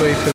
way to